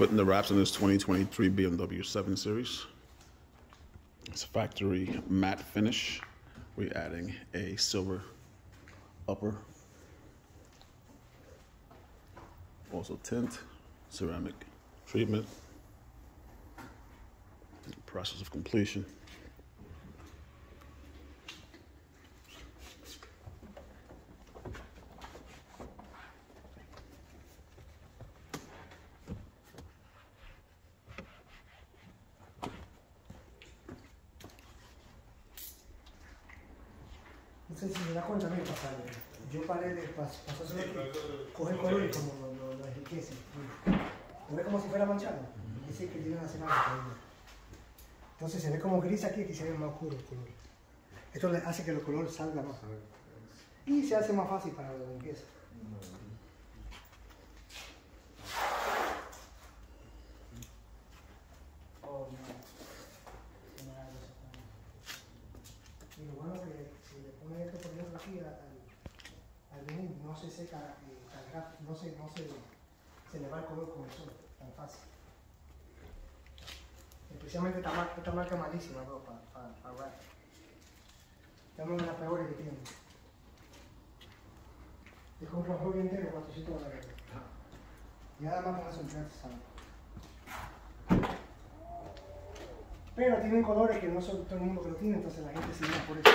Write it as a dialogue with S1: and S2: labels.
S1: Putting the wraps on this 2023 BMW 7 Series. It's a factory matte finish. We're adding a silver upper. Also tint, ceramic treatment. Process of completion.
S2: No sé si se da cuenta, mira, pasa algo. Yo paré de pas- pasar coge el color y como lo, lo, lo enriquece. ¿Lo ve como si fuera manchado? Dice que tiene una todavía. Entonces se ve como gris aquí, aquí se ve más oscuro el color. Esto le hace que el color salga más. Y se hace más fácil para la limpieza.
S3: Oh, no. Se me da eso.
S2: Y lo bueno que si le pone esto por ejemplo aquí al, al vinil, no se seca eh, tan rápido, no se, se, se le va el color con el sol tan fácil. Especialmente esta marca, esta marca malísima, bro, para pa, pa rap. Esta es una de las peores que tiene. Te compras un rollo entero, 400 dólares. Y nada más con eso entrar, ¿sabes? Pero tienen colores que no son todo el mundo que lo tiene, entonces la gente se lleva por eso.